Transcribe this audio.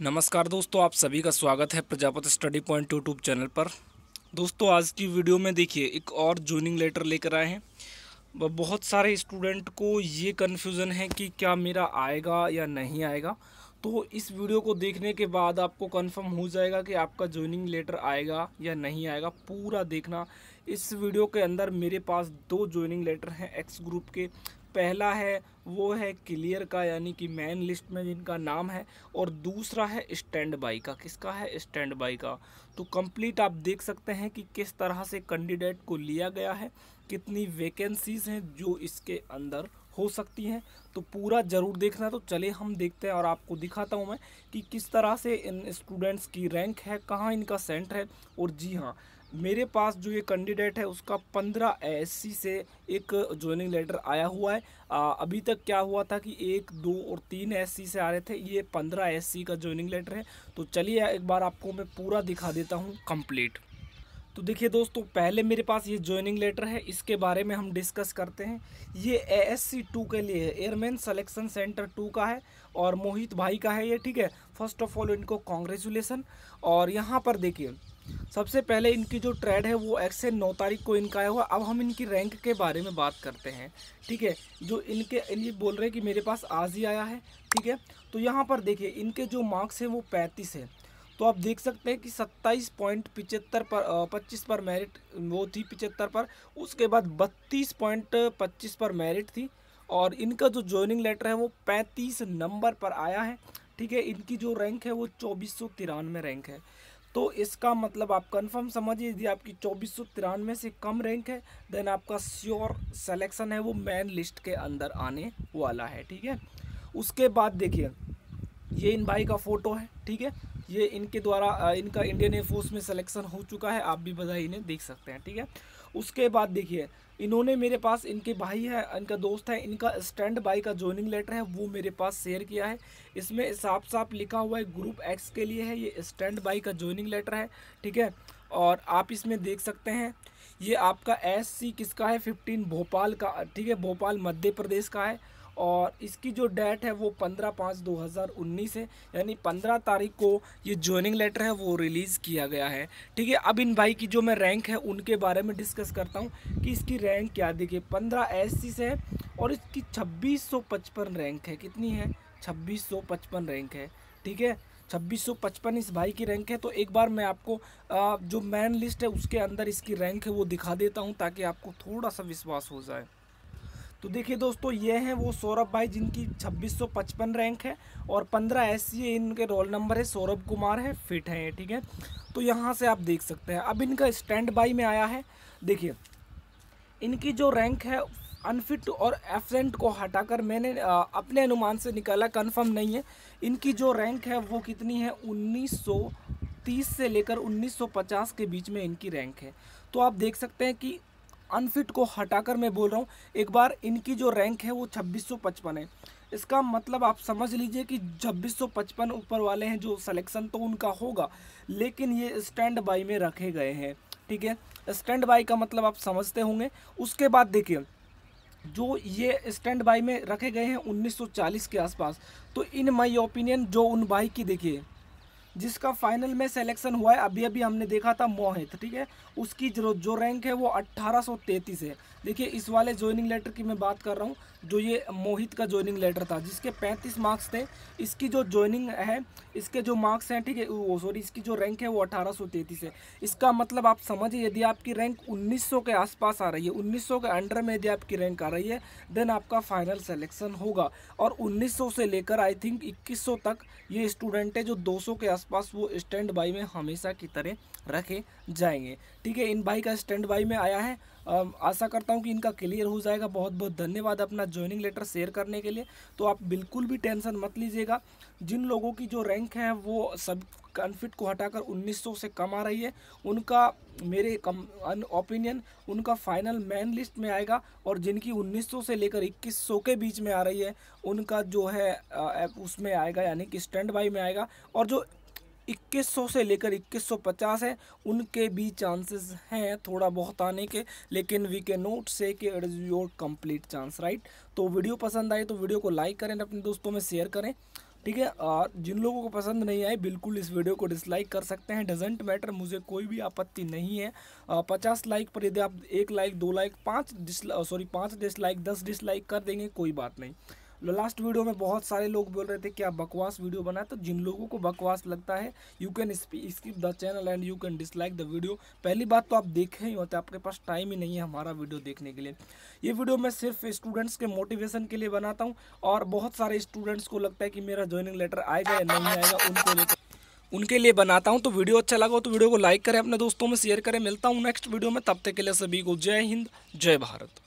नमस्कार दोस्तों, आप सभी का स्वागत है Prajapati study point YouTube channel पर। दोस्तों, आज की वीडियो में देखिए, एक और ज्वाइनिंग लेटर लेकर आए हैं। बहुत सारे स्टूडेंट को ये कन्फ्यूज़न है कि क्या मेरा आएगा या नहीं आएगा। तो इस वीडियो को देखने के बाद आपको कंफर्म हो जाएगा कि आपका ज्वाइनिंग लेटर आएगा या नहीं आएगा। पूरा देखना। इस वीडियो के अंदर मेरे पास दो ज्वाइनिंग लेटर हैं एक्स ग्रुप के। पहला है, वो है क्लियर का, यानी कि मेन लिस्ट में जिनका नाम है, और दूसरा है स्टैंड बाई का। किसका है स्टैंड बाई का? तो कंप्लीट आप देख सकते हैं कि किस तरह से कैंडिडेट को लिया गया है, कितनी वैकेंसीज हैं जो इसके अंदर हो सकती हैं। तो पूरा ज़रूर देखना है तो चले हम देखते हैं और आपको दिखाता हूँ मैं कि किस तरह से इन स्टूडेंट्स की रैंक है, कहाँ इनका सेंटर है, और जी हाँ मेरे पास जो ये कैंडिडेट है उसका पंद्रह एससी से एक ज्वाइनिंग लेटर आया हुआ है। आ, अभी तक क्या हुआ था कि एक दो और तीन एससी से आ रहे थे ये पंद्रह एससी का ज्वाइनिंग लेटर है। तो चलिए एक बार आपको मैं पूरा दिखा देता हूँ कंप्लीट तो देखिए दोस्तों पहले मेरे पास ये ज्वाइनिंग लेटर है इसके बारे में हम डिस्कस करते हैं। ये ए एस सी टू के लिए है एयरमैन सलेक्शन सेंटर टू का है और मोहित भाई का है ये ठीक है? फ़र्स्ट ऑफ़ ऑल इनको कॉन्ग्रेचुलेसन और यहाँ पर देखिए सबसे पहले इनकी जो ट्रेड है वो एक से नौ तारीख को इनका आया हुआ। अब हम इनकी रैंक के बारे में बात करते हैं, ठीक है? जो इनके ये बोल रहे हैं कि मेरे पास आज ही आया है, ठीक है? तो यहाँ पर देखिए, इनके जो मार्क्स हैं वो पैंतीस है। तो आप देख सकते हैं कि सत्ताईस पॉइंट पिचहत्तर पर पच्चीस पर मेरिट वो थी पिचहत्तर पर, उसके बाद बत्तीस पॉइंट पच्चीस पर मेरिट थी और इनका जो ज्वाइनिंग लेटर है वो पैंतीस नंबर पर आया है, ठीक है? इनकी जो रैंक है वो चौबीस सौ तिरानवे रैंक है। तो इसका मतलब आप कंफर्म समझिए, यदि आपकी चौबीस सौ तिरानवे से कम रैंक है देन आपका श्योर सेलेक्शन है वो मेन लिस्ट के अंदर आने वाला है, ठीक है? उसके बाद देखिए, ये इन भाई का फ़ोटो है, ठीक है? ये इनके द्वारा इनका इंडियन एयरफोर्स में सिलेक्शन हो चुका है, आप भी बधाई इन्हें देख सकते हैं, ठीक है? उसके बाद देखिए, इन्होंने मेरे पास, इनके भाई है, इनका दोस्त है, इनका स्टैंड बाई का ज्वाइनिंग लेटर है, वो मेरे पास शेयर किया है। इसमें साफ़ साफ़ लिखा हुआ है ग्रुप एक्स के लिए है, ये स्टैंड बाई का ज्वाइनिंग लेटर है, ठीक है? और आप इसमें देख सकते हैं, ये आपका एस सी किसका है? फिफ्टीन भोपाल का, ठीक है? भोपाल मध्य प्रदेश का है। और इसकी जो डेट है वो पंद्रह पाँच दो हज़ार उन्नीस है। यानी पंद्रह तारीख को ये ज्वाइनिंग लेटर है, वो रिलीज़ किया गया है। ठीक है, अब इन भाई की जो मैं रैंक है, उनके बारे में डिस्कस करता हूँ कि इसकी रैंक क्या देखिए पंद्रह एससी से है और इसकी छब्बीस सौ पचपन रैंक है। कितनी है? छब्बीस सौ पचपन रैंक है। ठीक है, छब्बीस सौ पचपन इस भाई की रैंक है। तो एक बार मैं आपको जो मैन लिस्ट है, उसके अंदर इसकी रैंक है, वो दिखा देता हूँ ताकि आपको थोड़ा सा विश्वास हो जाए। तो देखिए दोस्तों, ये हैं वो सौरभ भाई जिनकी 2655 रैंक है और 15 एस सी इनके रोल नंबर है, सौरभ कुमार है, फिट है ये, ठीक है? तो यहाँ से आप देख सकते हैं। अब इनका स्टैंड बाई में आया है। देखिए, इनकी जो रैंक है, अनफिट और एबसेंट को हटाकर मैंने अपने अनुमान से निकाला कंफर्म नहीं है। इनकी जो रैंक है, वो कितनी है? 1930 से लेकर 1950 के बीच में इनकी रैंक है। तो आप देख सकते हैं कि अनफिट को हटाकर मैं बोल रहा हूँ, एक बार इनकी जो रैंक है वो छब्बीस है। इसका मतलब आप समझ लीजिए कि छब्बीस ऊपर वाले हैं जो सिलेक्शन तो उनका होगा, लेकिन ये स्टैंड बाई में रखे गए हैं, ठीक है? स्टैंड बाई का मतलब आप समझते होंगे। उसके बाद देखिए, जो ये स्टैंड बाई में रखे गए हैं 1940 के आसपास तो इन माई ओपिनियन जो उन बाई की देखिए जिसका फाइनल में सिलेक्शन हुआ है अभी अभी हमने देखा था मोहित ठीक है? उसकी जो जो रैंक है वो अट्ठारह है। देखिए, इस वाले ज्वाइनिंग लेटर की मैं बात कर रहा हूँ, जो ये मोहित का ज्वाइनिंग लेटर था, जिसके 35 मार्क्स थे, इसकी जो ज्वाइनिंग है, इसके जो मार्क्स हैं, ठीक है, वो सॉरी इसकी जो रैंक है वो अठारह है। इसका मतलब आप समझिए, यदि आपकी रैंक 1900 के आसपास आ रही है 1900 के अंडर में यदि आपकी रैंक आ रही है देन आपका फाइनल सेलेक्शन होगा। और 1900 से लेकर आई थिंक 2100 तक ये स्टूडेंट है जो 200 के आसपास वो स्टैंड बाई में हमेशा की तरह रखे जाएँगे। ठीक है, इन बाई का स्टैंड बाई में आया है। आशा करता हूँ कि इनका क्लियर हो जाएगा। बहुत बहुत धन्यवाद अपना ज्वाइनिंग लेटर शेयर करने के लिए। तो आप बिल्कुल भी टेंशन मत लीजिएगा। जिन लोगों की जो रैंक है, वो सब अनफिट को हटाकर 1900 से कम आ रही है। उनका, मेरे कम ओपिनियन उनका फाइनल मैन लिस्ट में आएगा और जिनकी 1900 से लेकर 2100 के बीच में आ रही है, उनका जो है उसमें आएगा, यानी कि स्टैंड बाई में आएगा। और जो 2100 से लेकर 2150 है। उनके भी चांसेस हैं थोड़ा बहुत आने के, लेकिन वी के नोट से कि it is your complete chance right तो वीडियो पसंद आए तो वीडियो को लाइक करें अपने दोस्तों में शेयर करें, ठीक है? और जिन लोगों को पसंद नहीं आए, बिल्कुल इस वीडियो को डिसलाइक कर सकते हैं। डजेंट मैटर मुझे कोई भी आपत्ति नहीं है। पचास लाइक पर यदि आप एक लाइक दो लाइक पाँच डिस सॉरी पाँच डिसलाइक दस डिसलाइक कर देंगे, कोई बात नहीं। लास्ट वीडियो में बहुत सारे लोग बोल रहे थे कि आप बकवास वीडियो बनाए तो जिन लोगों को बकवास लगता है you can skip the channel and you can dislike the video पहली बात तो आप देखे ही होते आपके पास टाइम ही नहीं है हमारा वीडियो देखने के लिए। ये वीडियो मैं सिर्फ़ स्टूडेंट्स के मोटिवेशन के लिए बनाता हूँ और बहुत सारे स्टूडेंट्स को लगता है कि मेरा ज्वाइनिंग लेटर आएगा या नहीं आएगा, उनको लेकर उनके लिए बनाता हूँ। तो वीडियो अच्छा लगा हो तो वीडियो को लाइक करें, अपने दोस्तों में शेयर करें। मिलता हूँ नेक्स्ट वीडियो में, तब तक के लिए सभी को जय हिंद, जय भारत।